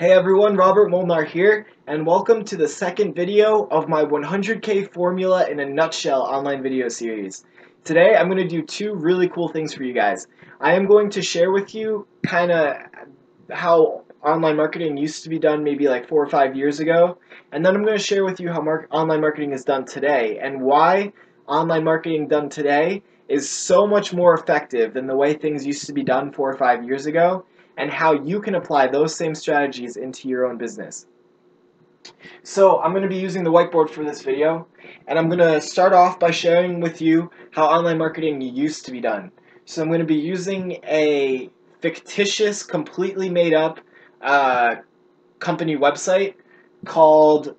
Hey everyone, Robert Molnar here, and welcome to the second video of my 100k formula in a nutshell online video series. Today I'm going to do two really cool things for you guys. I am going to share with you kind of how online marketing used to be done maybe like four or five years ago, and then I'm going to share with you how mar online marketing is done today and why online marketing done today is so much more effective than the way things used to be done four or five years ago and how you can apply those same strategies into your own business. So I'm going to be using the whiteboard for this video and I'm going to start off by sharing with you how online marketing used to be done. So I'm going to be using a fictitious, completely made up uh, company website called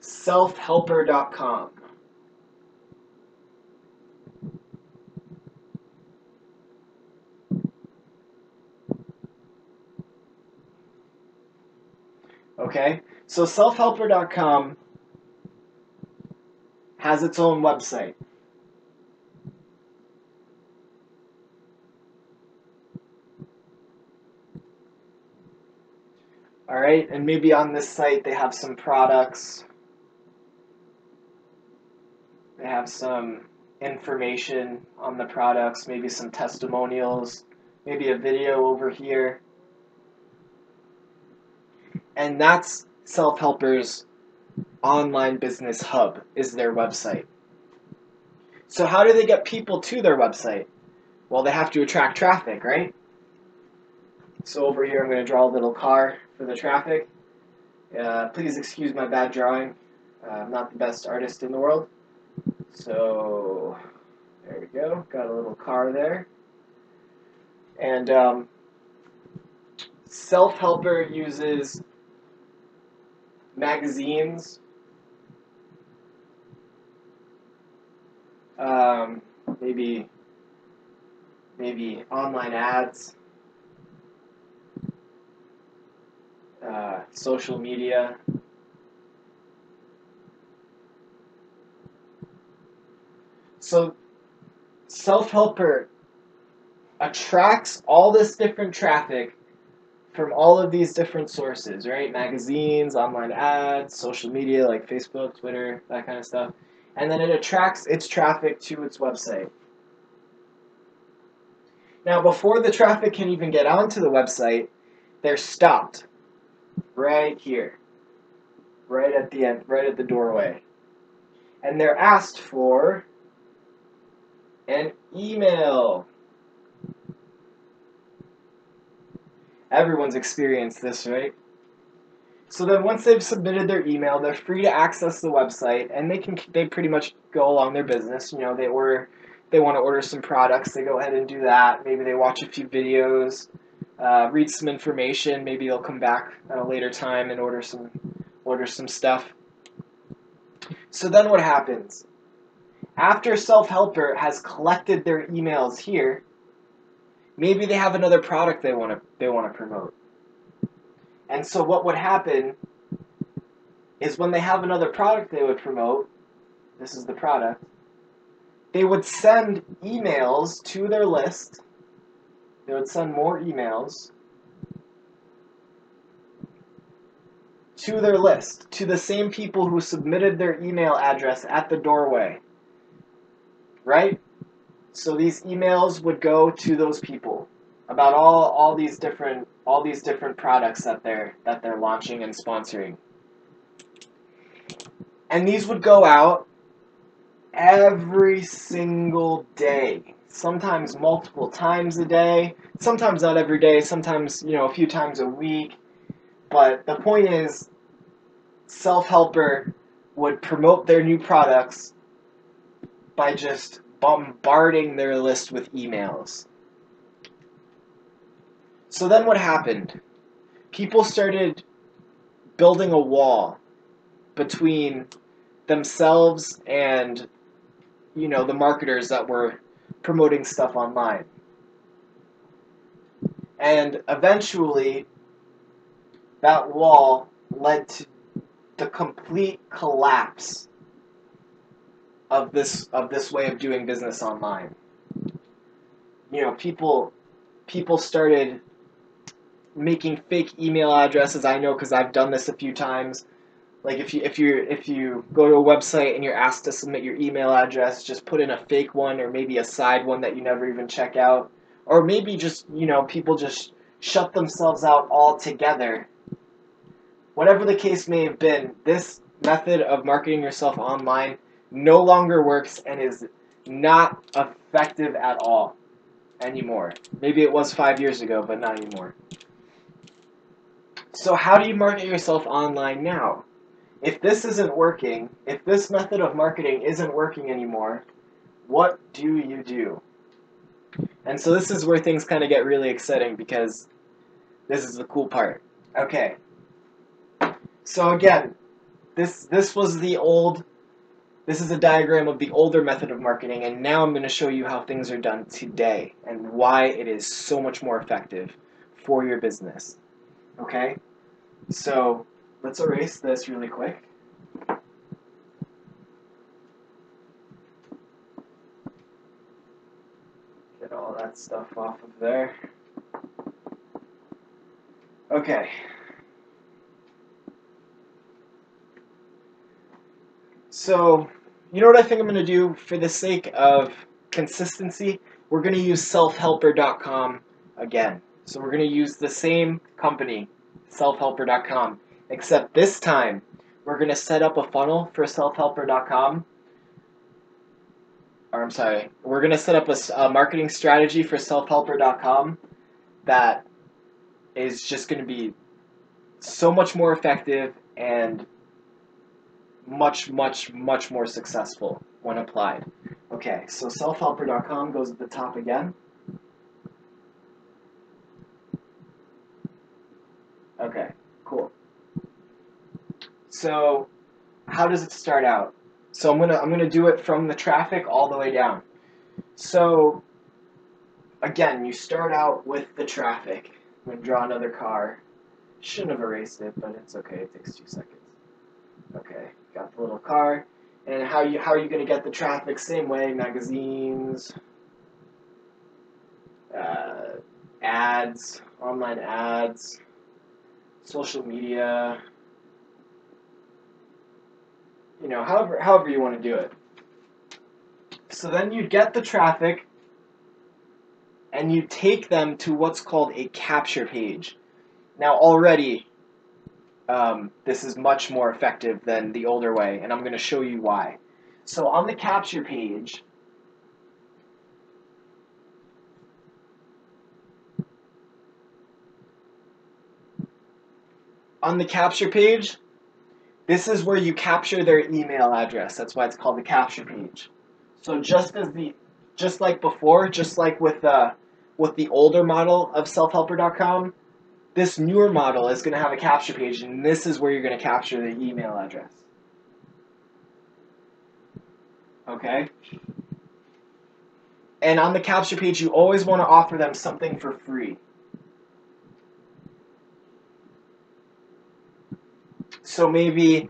selfhelper.com. Okay, so selfhelper.com has its own website. All right, and maybe on this site they have some products. They have some information on the products, maybe some testimonials, maybe a video over here and that's Self Helper's online business hub is their website. So how do they get people to their website? Well, they have to attract traffic, right? So over here, I'm going to draw a little car for the traffic. Uh, please excuse my bad drawing. Uh, I'm not the best artist in the world. So there we go. Got a little car there. And um, Self Helper uses magazines, um, maybe maybe online ads, uh, social media. So self-helper attracts all this different traffic from all of these different sources, right? Magazines, online ads, social media like Facebook, Twitter, that kind of stuff. And then it attracts its traffic to its website. Now, before the traffic can even get onto the website, they're stopped right here, right at the end, right at the doorway. And they're asked for an email. Everyone's experienced this, right? So then once they've submitted their email, they're free to access the website and they can they pretty much go along their business. You know, they order they want to order some products, they go ahead and do that. Maybe they watch a few videos, uh, read some information, maybe they'll come back at a later time and order some order some stuff. So then what happens? After Self-Helper has collected their emails here, maybe they have another product they want to they want to promote. And so what would happen is when they have another product they would promote, this is the product, they would send emails to their list. They would send more emails to their list, to the same people who submitted their email address at the doorway. Right? So these emails would go to those people about all, all these different all these different products that they're that they're launching and sponsoring. And these would go out every single day. Sometimes multiple times a day, sometimes not every day, sometimes, you know, a few times a week. But the point is Self-Helper would promote their new products by just bombarding their list with emails. So then what happened? People started building a wall between themselves and you know the marketers that were promoting stuff online. And eventually that wall led to the complete collapse of this of this way of doing business online. You know, people people started making fake email addresses. I know because I've done this a few times. Like if you if you if you go to a website and you're asked to submit your email address, just put in a fake one or maybe a side one that you never even check out, or maybe just you know people just shut themselves out altogether. Whatever the case may have been, this method of marketing yourself online no longer works and is not effective at all anymore. Maybe it was five years ago, but not anymore. So how do you market yourself online now? If this isn't working, if this method of marketing isn't working anymore, what do you do? And so this is where things kind of get really exciting because this is the cool part. Okay. So again, this this was the old this is a diagram of the older method of marketing and now I'm going to show you how things are done today and why it is so much more effective for your business. Okay? So, let's erase this really quick. Get all that stuff off of there. Okay. So, you know what I think I'm going to do for the sake of consistency? We're going to use selfhelper.com again. So we're going to use the same company, selfhelper.com, except this time we're going to set up a funnel for selfhelper.com. Or I'm sorry, we're going to set up a, a marketing strategy for selfhelper.com that is just going to be so much more effective and much, much, much more successful when applied. Okay, so selfhelper.com goes at the top again. Okay, cool. So, how does it start out? So I'm gonna I'm gonna do it from the traffic all the way down. So, again, you start out with the traffic. I'm gonna draw another car. Shouldn't have erased it, but it's okay. It takes two seconds. Okay, got the little car. And how you how are you going to get the traffic? Same way, magazines, uh, ads, online ads, social media. You know, however however you want to do it. So then you get the traffic and you take them to what's called a capture page. Now already um, this is much more effective than the older way, and I'm going to show you why. So on the capture page, on the capture page, this is where you capture their email address. That's why it's called the capture page. So just as the, just like before, just like with the, uh, with the older model of selfhelper.com, this newer model is going to have a capture page, and this is where you're going to capture the email address. Okay? And on the capture page, you always want to offer them something for free. So maybe,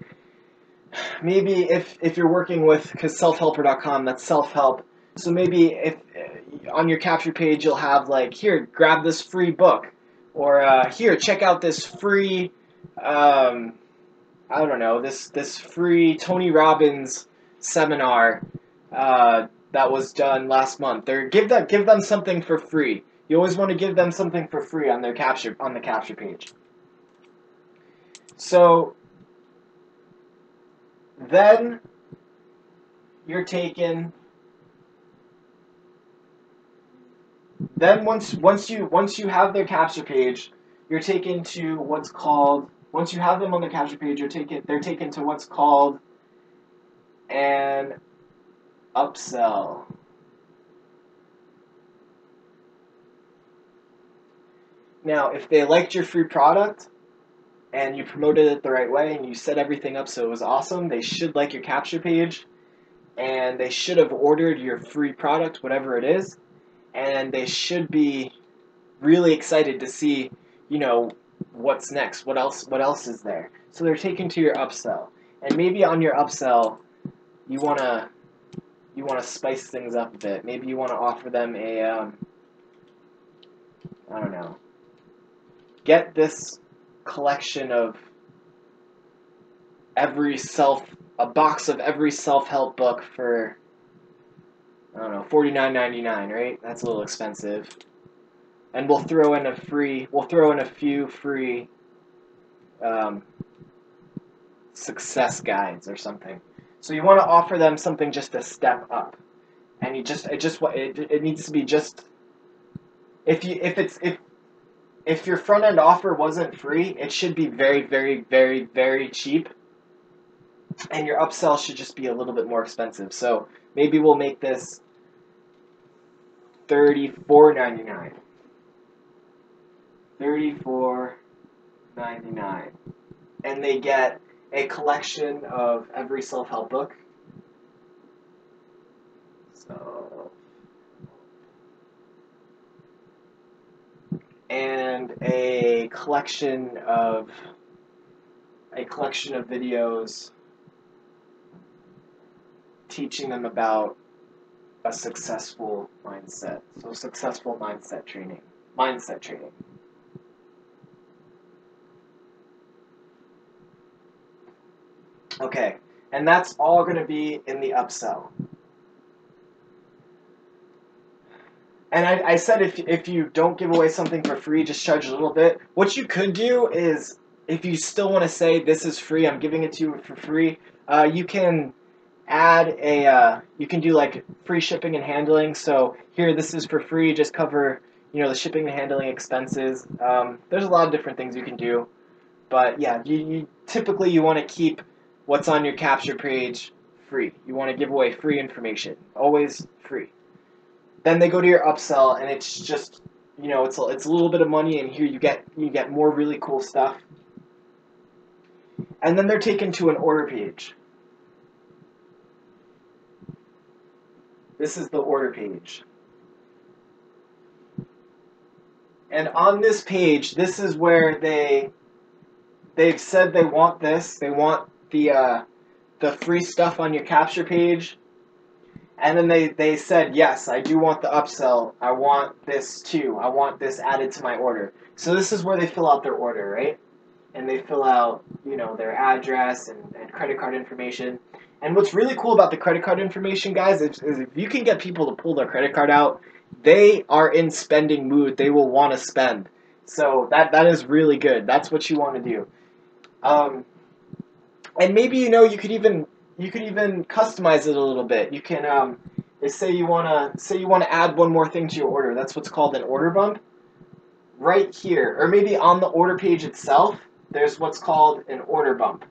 maybe if, if you're working with, because selfhelper.com, that's self-help. So maybe if on your capture page, you'll have like, here, grab this free book or uh, here, check out this free, um, I don't know, this this free Tony Robbins seminar uh, that was done last month. Or give them give them something for free. You always want to give them something for free on their capture on the capture page. So then you're taken Then once once you once you have their capture page, you're taken to what's called once you have them on the capture page, you're taken they're taken to what's called an upsell. Now, if they liked your free product and you promoted it the right way and you set everything up so it was awesome, they should like your capture page and they should have ordered your free product, whatever it is and they should be really excited to see, you know, what's next, what else, what else is there. So they're taken to your upsell, and maybe on your upsell, you wanna, you wanna spice things up a bit. Maybe you wanna offer them a, um, I don't know, get this collection of every self a box of every self-help book for I don't know, $49.99, right? That's a little expensive. And we'll throw in a free, we'll throw in a few free um, success guides or something. So you want to offer them something just a step up, and you just it just it, it needs to be just if you if it's if if your front end offer wasn't free, it should be very very very very cheap, and your upsell should just be a little bit more expensive. So maybe we'll make this thirty four ninety nine. Thirty four ninety nine, and they get a collection of every self-help book. So, and a collection of a collection of videos teaching them about a successful mindset. So successful mindset training. Mindset training. Okay, and that's all going to be in the upsell. And I, I said if, if you don't give away something for free, just charge a little bit. What you could do is, if you still want to say this is free, I'm giving it to you for free, uh, you can add a, uh, you can do like free shipping and handling. So here, this is for free, just cover, you know, the shipping and handling expenses. Um, there's a lot of different things you can do. But yeah, you, you typically you want to keep what's on your capture page free. You want to give away free information, always free. Then they go to your upsell, and it's just you know it's a, it's a little bit of money, and here you get you get more really cool stuff. And then they're taken to an order page. This is the order page. And on this page, this is where they they've said they want this. They want the uh, the free stuff on your capture page, and then they they said yes, I do want the upsell. I want this too. I want this added to my order. So this is where they fill out their order, right? And they fill out you know their address and, and credit card information. And what's really cool about the credit card information, guys, is, is if you can get people to pull their credit card out, they are in spending mood. They will want to spend. So that that is really good. That's what you want to do. Um, and maybe you know you could even you could even customize it a little bit. You can um, say you wanna say you wanna add one more thing to your order. That's what's called an order bump. Right here, or maybe on the order page itself, there's what's called an order bump.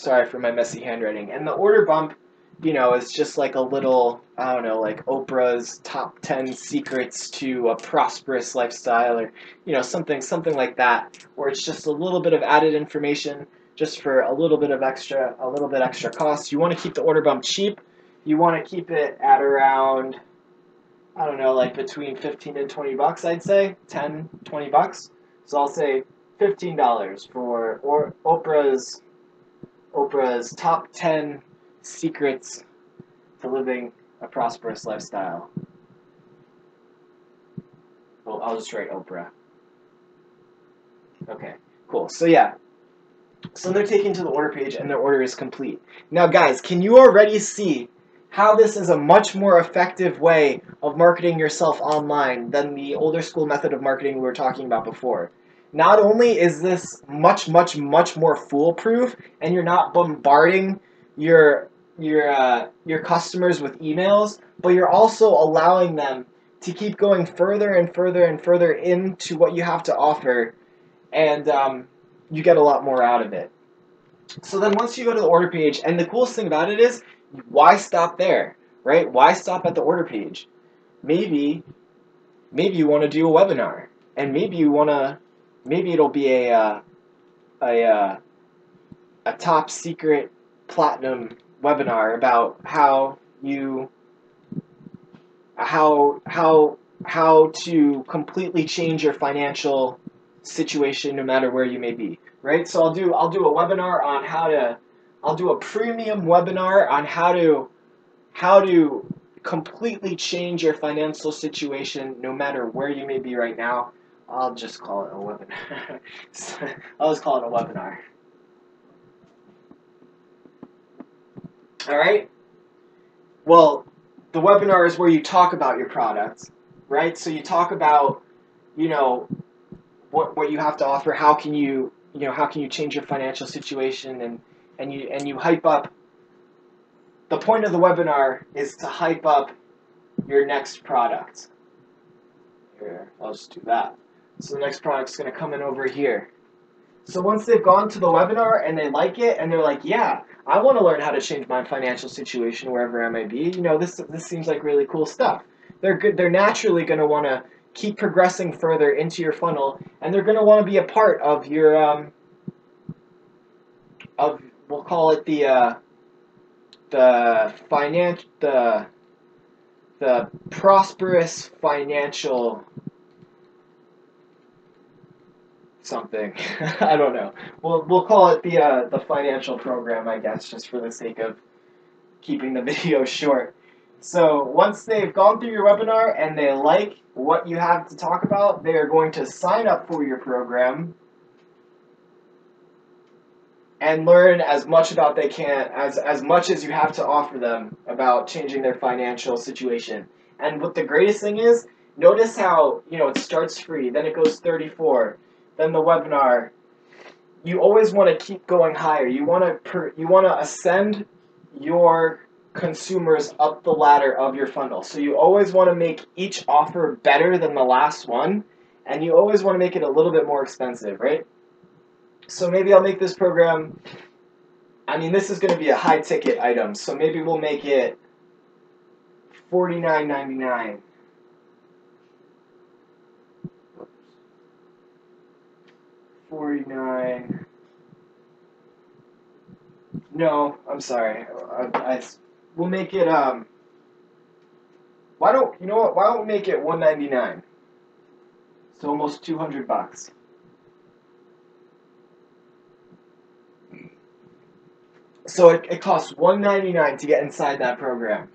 Sorry for my messy handwriting. And the order bump you know, is just like a little, I don't know, like Oprah's top 10 secrets to a prosperous lifestyle or, you know, something, something like that, where it's just a little bit of added information just for a little bit of extra, a little bit extra cost. You want to keep the order bump cheap. You want to keep it at around, I don't know, like between 15 and 20 bucks, I'd say, 10, 20 bucks. So I'll say $15 for or Oprah's Oprah's top 10 secrets to living a prosperous lifestyle. Well, I'll just write Oprah. Okay, cool. So yeah, so they're taken to the order page and their order is complete. Now guys, can you already see how this is a much more effective way of marketing yourself online than the older school method of marketing we were talking about before? Not only is this much, much, much more foolproof and you're not bombarding your your uh, your customers with emails, but you're also allowing them to keep going further and further and further into what you have to offer, and um, you get a lot more out of it. So then once you go to the order page, and the coolest thing about it is, why stop there, right? Why stop at the order page? Maybe, maybe you want to do a webinar, and maybe you want to, maybe it'll be a, uh, a, uh, a top secret platinum webinar about how you how how how to completely change your financial situation no matter where you may be right so i'll do i'll do a webinar on how to i'll do a premium webinar on how to how to completely change your financial situation no matter where you may be right now. I'll just call it a webinar. I'll just call it a webinar. All right. Well, the webinar is where you talk about your products, right? So you talk about, you know, what what you have to offer. How can you, you know, how can you change your financial situation, and and you and you hype up. The point of the webinar is to hype up your next product. Here, I'll just do that. So the next product's going to come in over here. So once they've gone to the webinar and they like it and they're like, yeah, I want to learn how to change my financial situation wherever I may be. You know, this this seems like really cool stuff. They're good. They're naturally going to want to keep progressing further into your funnel, and they're going to want to be a part of your um, of we'll call it the uh, the finance the the prosperous financial something. I don't know. We'll we'll call it the uh, the financial program, I guess, just for the sake of keeping the video short. So once they've gone through your webinar and they like what you have to talk about, they are going to sign up for your program and learn as much about they can as as much as you have to offer them about changing their financial situation. And what the greatest thing is, notice how, you know, it starts free, then it goes 34, then the webinar. You always want to keep going higher. You want to per, you want to ascend your consumers up the ladder of your funnel. So you always want to make each offer better than the last one, and you always want to make it a little bit more expensive, right? So maybe I'll make this program, I mean, this is going to be a high ticket item, so maybe we'll make it $49.99. 49 no i'm sorry. I, I, we'll make it um why don't you know what why don't we make it 199 it's almost 200 bucks. So it, it costs 199 to get inside that program.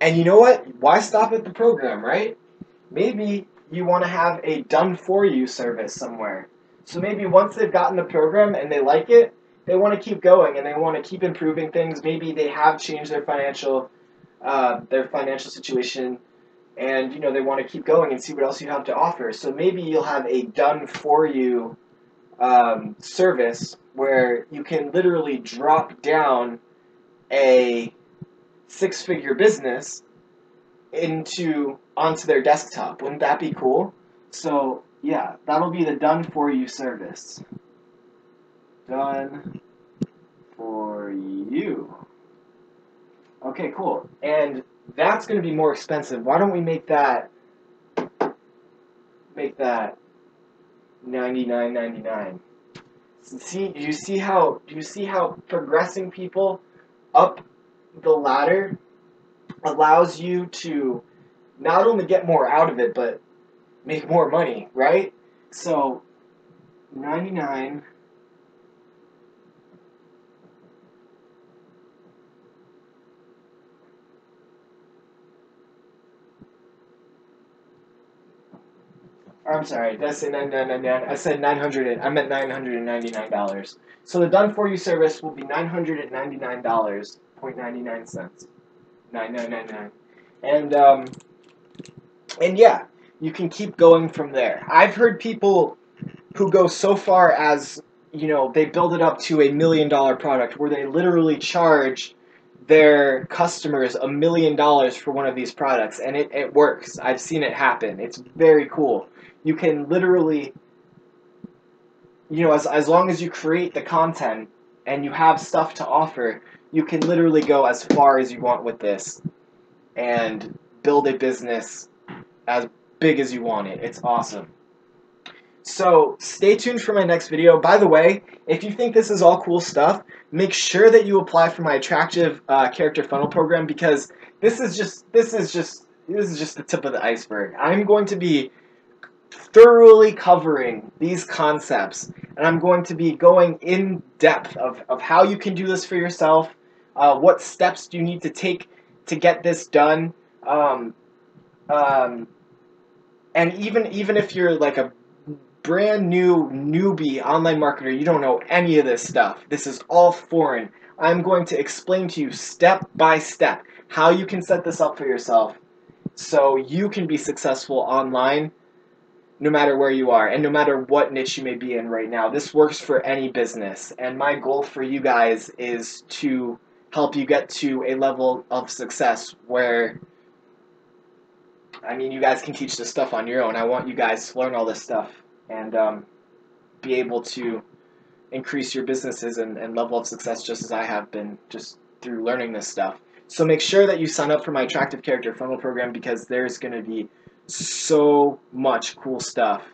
And you know what? Why stop at the program right? Maybe you want to have a done for you service somewhere. So maybe once they've gotten the program and they like it, they want to keep going and they want to keep improving things. Maybe they have changed their financial uh, their financial situation and you know they want to keep going and see what else you have to offer. So maybe you'll have a done for you um, service where you can literally drop down a six figure business into onto their desktop. Wouldn't that be cool? So yeah, that'll be the done for you service. Done for you. Okay, cool. And that's going to be more expensive. Why don't we make that make that 99.99? See, do you see how do you see how progressing people up the ladder allows you to not only get more out of it, but make more money, right? So, 99 I'm sorry, did I say 999? I said 900. I meant $999. So the done for you service will be $999.99. 9999. And um and yeah, you can keep going from there. I've heard people who go so far as, you know, they build it up to a million dollar product where they literally charge their customers a million dollars for one of these products and it, it works. I've seen it happen. It's very cool. You can literally you know, as, as long as you create the content and you have stuff to offer, you can literally go as far as you want with this and build a business as big as you want it. It's awesome. So stay tuned for my next video. By the way, if you think this is all cool stuff, make sure that you apply for my attractive uh, character funnel program because this is just this is just this is just the tip of the iceberg. I'm going to be thoroughly covering these concepts and I'm going to be going in depth of, of how you can do this for yourself, uh, what steps do you need to take to get this done. Um, um, and even even if you're like a brand new newbie online marketer, you don't know any of this stuff. This is all foreign. I'm going to explain to you step by step how you can set this up for yourself so you can be successful online no matter where you are and no matter what niche you may be in right now. This works for any business. And my goal for you guys is to help you get to a level of success where I mean, you guys can teach this stuff on your own. I want you guys to learn all this stuff and um, be able to increase your businesses and, and level of success just as I have been just through learning this stuff. So make sure that you sign up for my Attractive Character Funnel program because there's going to be so much cool stuff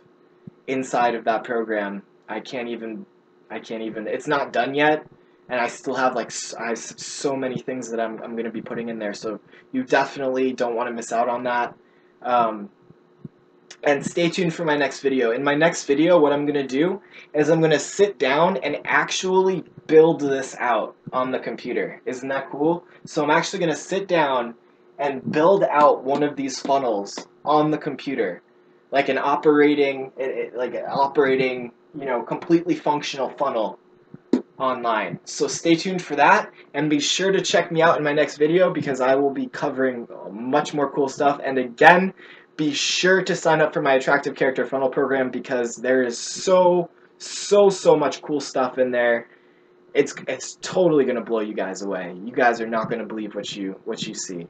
inside of that program. I can't even, I can't even, it's not done yet. And I still have like, I have so many things that I'm, I'm to be putting in there. So you definitely don't want to miss out on that. Um, and stay tuned for my next video. In my next video, what I'm to do is I'm to sit down and actually build this out on the computer. Isn't that cool? So I'm actually to sit down and build out one of these funnels on the computer. Like an operating, like an operating, you know, completely functional funnel online. So stay tuned for that and be sure to check me out in my next video because I will be covering uh, much more cool stuff. And again, be sure to sign up for my Attractive Character Funnel program because there is so, so, so much cool stuff in there. It's, it's totally going to blow you guys away. You guys are not going to believe what you, what you see.